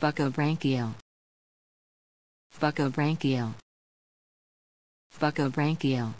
Buccobranchial. Buccobranchial. Buccobranchial.